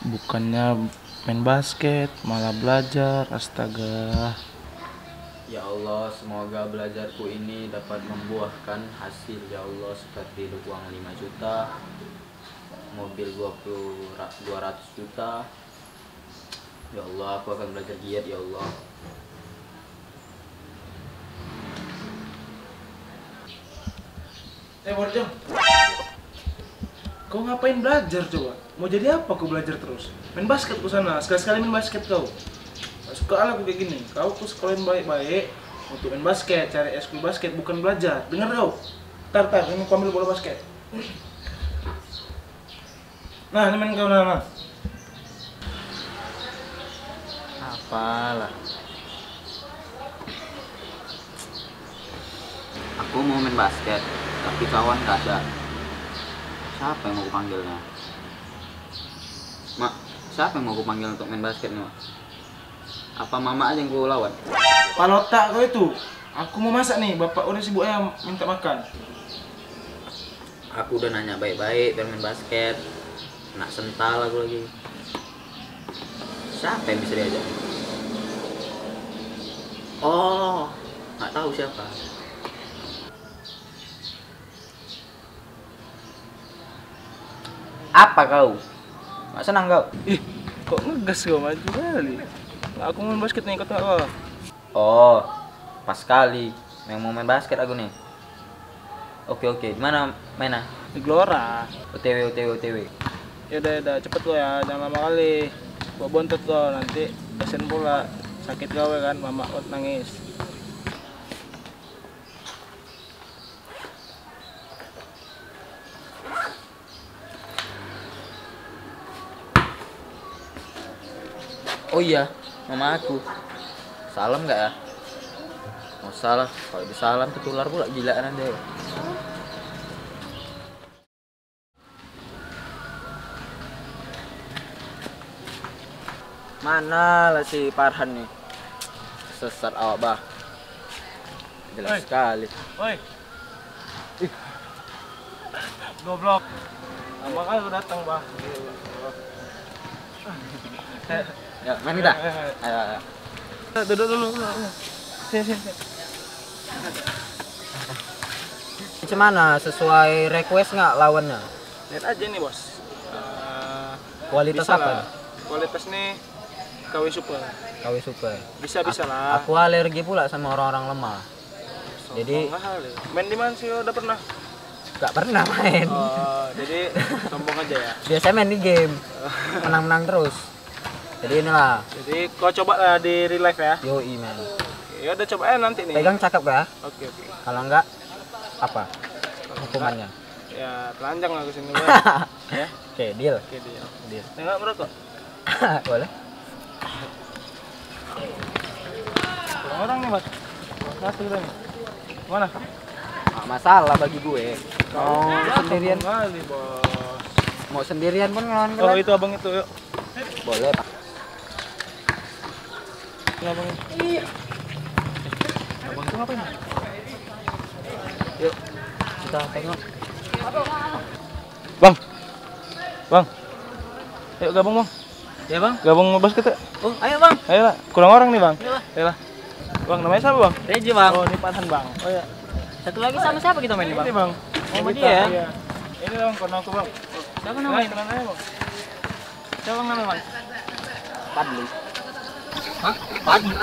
Bukannya main basket, malah belajar. Astaga. Ya Allah, semoga belajarku ini dapat membuahkan hasil ya Allah seperti uang 5 juta, mobil 20 ra- 200 juta. Ya Allah, aku akan belajar giat ya Allah. Eh, Borjong. Kau ngapain belajar coba? Mau jadi apa kau belajar terus? Main basket ke sana, sekali-sekali main basket kau. Suka aku kayak gini, kau ku sekolahin baik-baik untuk main basket, cari eskul basket, bukan belajar. Dengar kau? Tar, tar, ini kau ambil bola basket. Nah, ini main kau, nah, nah. Apalah. Aku mau main basket, tapi kawan gak ada. Siapa yang mau aku panggilnya? Mak, siapa yang mau aku panggil untuk main basket nih, Mak? Apa mama aja yang gue lawan? Palotak kau itu. Aku mau masak nih, bapak udah sibuk ayam minta makan. Aku udah nanya baik-baik biar main basket. Nak sental aku lagi. Siapa yang bisa diajak? Oh, nggak tahu siapa. Apa kau? Nggak senang kau? Ih, kok ngegas kau maju kali? Aku mau main basket nih, kau tahu kau. Oh, pas sekali. Yang mau main basket aku nih. Oke oke, di mana mainnya? Di Gelora. OTW OTW OTW. Ya udah, udah cepet lo ya, jangan lama kali. Gua bontot lo nanti pesen pula. Sakit gawe kan, mama kau nangis. Oh iya, mama aku. Salam nggak ya? Mau salah, kalau disalam ketular pula gilaan dia. Mana lah si Farhan nih? Sesat awak bah. Jelas Hei. sekali. Woi. Ih. Goblok. Lama kali lu datang, Bah. Ya, main kita. Eh, eh, Ayo, ayo. eh. Duduk dulu. Sini, sini, sini. Gimana? Sesuai request nggak lawannya? Lihat aja nih, Bos. Eh, Kualitas apa? lah. Kualitas nih KW super. KW super. Bisa bisa lah. Aku alergi pula sama orang-orang lemah. jadi- Sombong kali. main di mana sih udah pernah? Gak pernah main. Oh, jadi sombong aja ya. Biasanya main di game. Menang-menang terus. Jadi inilah. Jadi kau coba lah di real life ya. Yoi man. Ya udah coba aja nanti nih. Pegang cakep ya. Oke oke. Kalau enggak apa? Hukumannya. Ya telanjang aku sini ya. ya. Oke, deal. Oke dia. Deal. Enggak merokok. Boleh? Orang nih, Mas. Satu kita nih. Mana? Nggak masalah bagi gue. Mau sendirian, kali, Bos. mau sendirian pun ngelawan Oh, kalian. itu abang itu, yuk. Boleh, Pak. Ini abang. Iya. Abang itu ngapain? Yuk. Kita tengok. Bang. Bang. Yuk gabung, Bang. Ya, Bang. Gabung basket yuk. Oh, ayo, Bang. Ayo lah, kurang orang nih, Bang. Ayo lah. Bang, namanya siapa, Bang? Reji, Bang. Oh, ini Panhan, Bang. Oh ya. Satu lagi sama siapa kita main, Ini, Bang. Sama Kita, dia ya? Iya. Ini Bang, kono aku, Bang. Siapa Nah, namanya? kenalan aja, Bang. Siapa Bang namanya, Bang? Padli. Hah? Padli.